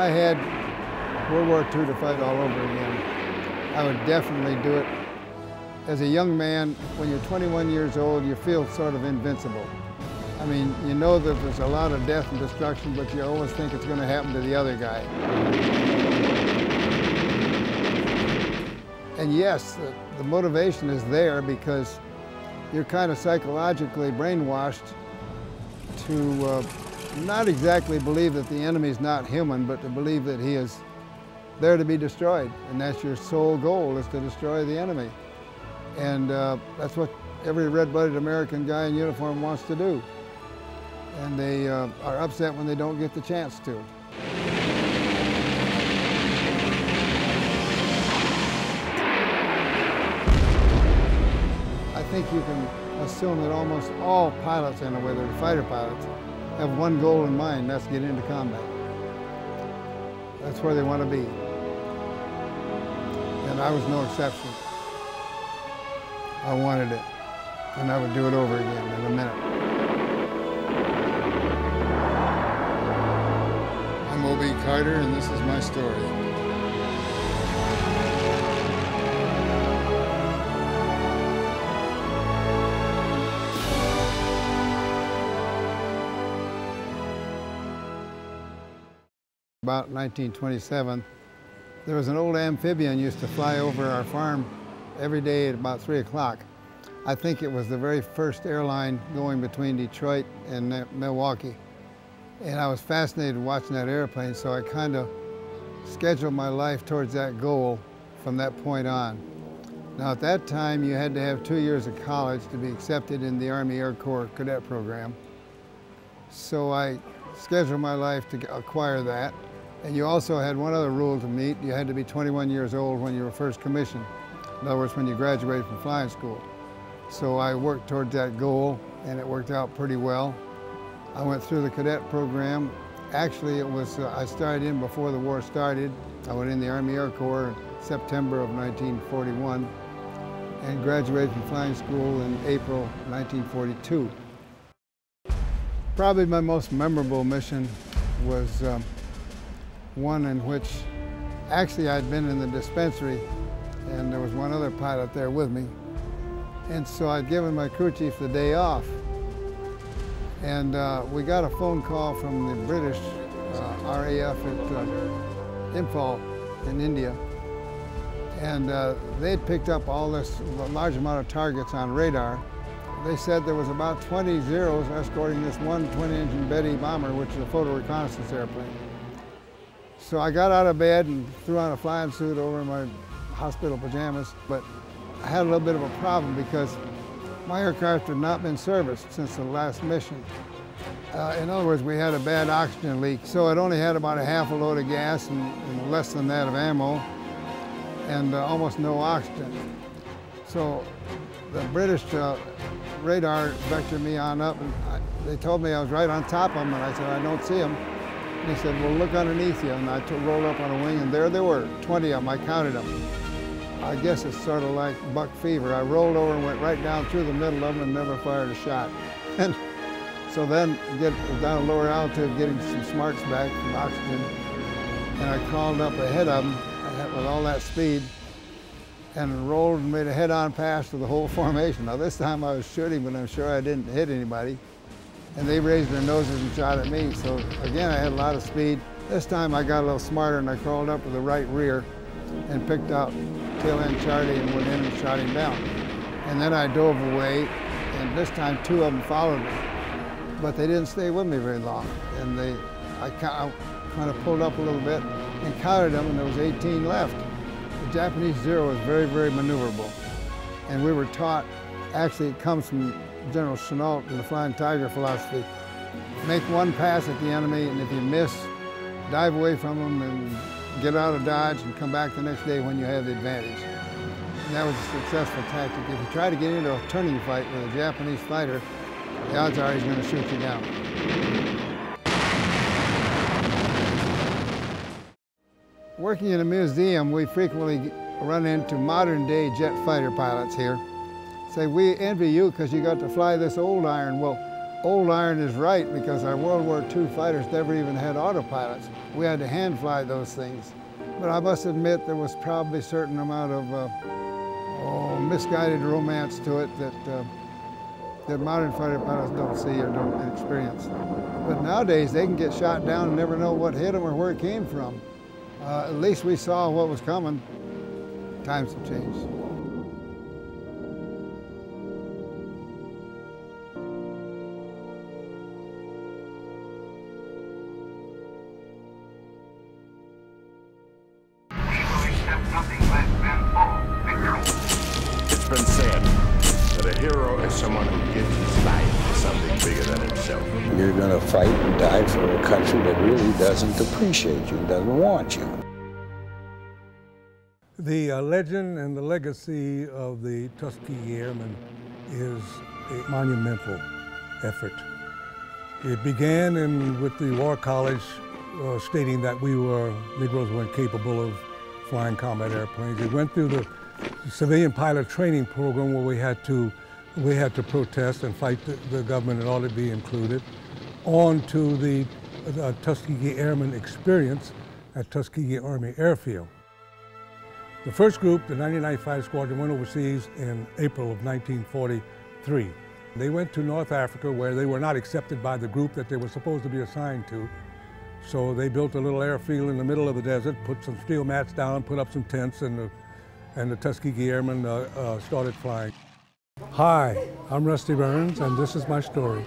I had World War II to fight all over again, I would definitely do it. As a young man, when you're 21 years old, you feel sort of invincible. I mean, you know that there's a lot of death and destruction, but you always think it's going to happen to the other guy. And yes, the, the motivation is there because you're kind of psychologically brainwashed to uh, not exactly believe that the enemy is not human, but to believe that he is there to be destroyed. And that's your sole goal, is to destroy the enemy. And uh, that's what every red-blooded American guy in uniform wants to do and they uh, are upset when they don't get the chance to. I think you can assume that almost all pilots, in a way, they're fighter pilots, have one goal in mind, that's get into combat. That's where they want to be. And I was no exception. I wanted it, and I would do it over again in a minute. I'm O.B. Carter, and this is my story. About 1927, there was an old amphibian used to fly over our farm every day at about 3 o'clock. I think it was the very first airline going between Detroit and Milwaukee. And I was fascinated watching that airplane, so I kind of scheduled my life towards that goal from that point on. Now at that time, you had to have two years of college to be accepted in the Army Air Corps cadet program. So I scheduled my life to acquire that. And you also had one other rule to meet. You had to be 21 years old when you were first commissioned. In other words, when you graduated from flying school. So I worked towards that goal, and it worked out pretty well. I went through the cadet program. Actually, it was, uh, I started in before the war started. I went in the Army Air Corps in September of 1941 and graduated from flying school in April 1942. Probably my most memorable mission was um, one in which actually I'd been in the dispensary and there was one other pilot there with me. And so I'd given my crew chief the day off and uh, we got a phone call from the British uh, RAF at uh, Imphal in India. And uh, they'd picked up all this large amount of targets on radar. They said there was about 20 Zeros escorting this one twin-engine Betty bomber, which is a photo reconnaissance airplane. So I got out of bed and threw on a flying suit over my hospital pajamas, but I had a little bit of a problem because my aircraft had not been serviced since the last mission. Uh, in other words, we had a bad oxygen leak, so it only had about a half a load of gas and, and less than that of ammo, and uh, almost no oxygen. So the British uh, radar vectored me on up, and I, they told me I was right on top of them, and I said, I don't see them. And they said, well, look underneath you. And I rolled up on a wing, and there they were, 20 of them. I counted them. I guess it's sort of like buck fever. I rolled over and went right down through the middle of them and never fired a shot. And so then get down a lower altitude, getting some smarts back from oxygen, and I crawled up ahead of them uh, with all that speed and rolled and made a head-on pass to the whole formation. Now this time I was shooting, but I'm sure I didn't hit anybody. And they raised their noses and shot at me. So again, I had a lot of speed. This time I got a little smarter and I crawled up to the right rear and picked out tail end Charlie and went in and shot him down. And then I dove away, and this time two of them followed me. But they didn't stay with me very long. And they, I kind of pulled up a little bit and counted them, and there was 18 left. The Japanese Zero is very, very maneuverable. And we were taught, actually it comes from General Chennault and the Flying Tiger philosophy, make one pass at the enemy, and if you miss, dive away from them and get out of Dodge and come back the next day when you have the advantage. And that was a successful tactic. If you try to get into a turning fight with a Japanese fighter, the odds are he's going to shoot you down. Working in a museum, we frequently run into modern day jet fighter pilots here. Say, we envy you because you got to fly this old iron. Well, old iron is right because our World War II fighters never even had autopilots. We had to hand fly those things. But I must admit there was probably a certain amount of uh, oh, misguided romance to it that, uh, that modern fighter pilots don't see or don't experience. But nowadays they can get shot down and never know what hit them or where it came from. Uh, at least we saw what was coming. Times have changed. Is someone who gives his life for something bigger than himself. You're going to fight and die for a country that really doesn't appreciate you, doesn't want you. The uh, legend and the legacy of the Tuskegee Airmen is a monumental effort. It began in, with the War College uh, stating that we were, Negroes weren't capable of flying combat airplanes. It went through the civilian pilot training program where we had to, we had to protest and fight the, the government in order to be included, on to the uh, Tuskegee Airmen experience at Tuskegee Army Airfield. The first group, the 99th Fighter Squadron, went overseas in April of 1943. They went to North Africa where they were not accepted by the group that they were supposed to be assigned to. So they built a little airfield in the middle of the desert, put some steel mats down, put up some tents, and the, and the Tuskegee Airmen uh, uh, started flying. Hi, I'm Rusty Burns, and this is my story.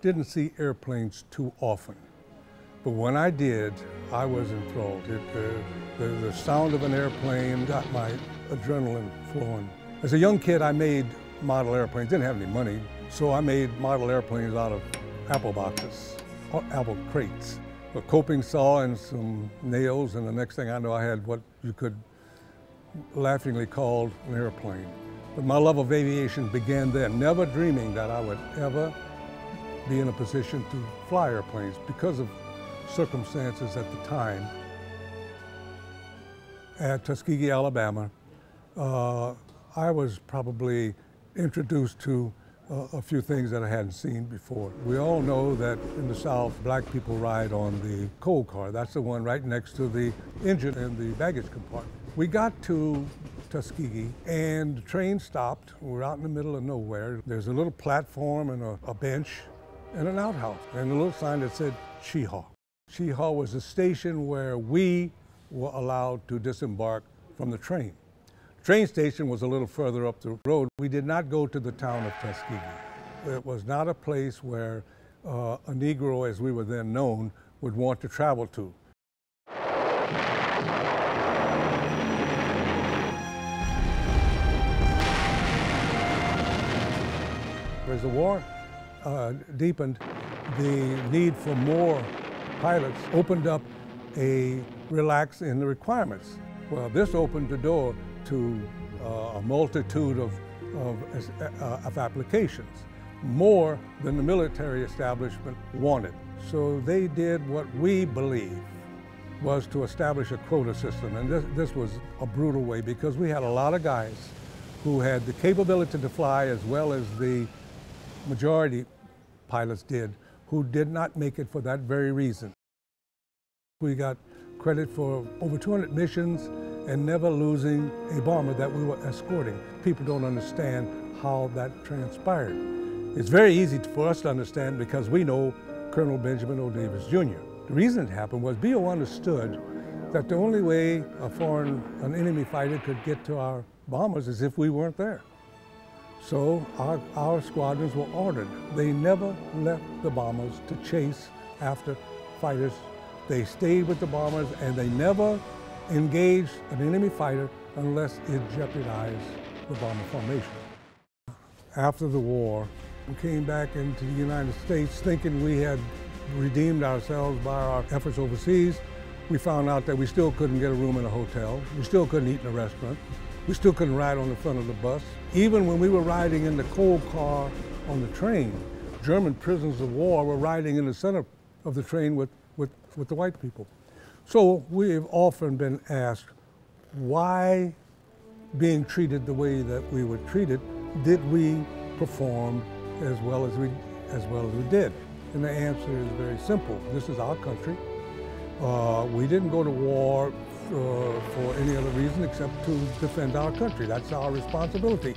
Didn't see airplanes too often, but when I did, I was enthralled. It, uh, the, the sound of an airplane got my adrenaline flowing. As a young kid, I made model airplanes. Didn't have any money, so I made model airplanes out of apple boxes, apple crates. A coping saw and some nails, and the next thing I know, I had what you could laughingly call an airplane. But my love of aviation began then, never dreaming that I would ever be in a position to fly airplanes because of circumstances at the time. At Tuskegee, Alabama, uh, I was probably introduced to uh, a few things that I hadn't seen before. We all know that in the South, black people ride on the coal car. That's the one right next to the engine in the baggage compartment. We got to Tuskegee and the train stopped. We're out in the middle of nowhere. There's a little platform and a, a bench and an outhouse and a little sign that said Chehaw. Chehaw was a station where we were allowed to disembark from the train. Train station was a little further up the road. We did not go to the town of Tuskegee. It was not a place where uh, a Negro, as we were then known, would want to travel to. As the war uh, deepened, the need for more pilots opened up a relax in the requirements. Well, this opened the door to uh, a multitude of, of, uh, of applications, more than the military establishment wanted. So they did what we believe was to establish a quota system. And this, this was a brutal way because we had a lot of guys who had the capability to fly as well as the majority pilots did, who did not make it for that very reason. We got credit for over 200 missions and never losing a bomber that we were escorting. People don't understand how that transpired. It's very easy for us to understand because we know Colonel Benjamin O. Davis Jr. The reason it happened was BO understood that the only way a foreign, an enemy fighter could get to our bombers is if we weren't there. So our, our squadrons were ordered. They never left the bombers to chase after fighters. They stayed with the bombers and they never engaged an enemy fighter unless it jeopardized the bomber formation. After the war, we came back into the United States thinking we had redeemed ourselves by our efforts overseas. We found out that we still couldn't get a room in a hotel. We still couldn't eat in a restaurant. We still couldn't ride on the front of the bus. Even when we were riding in the coal car on the train, German prisoners of war were riding in the center of the train with, with, with the white people. So we've often been asked, why being treated the way that we were treated, did we perform as well as we, as well as we did? And the answer is very simple. This is our country. Uh, we didn't go to war uh, for any other reason except to defend our country. That's our responsibility.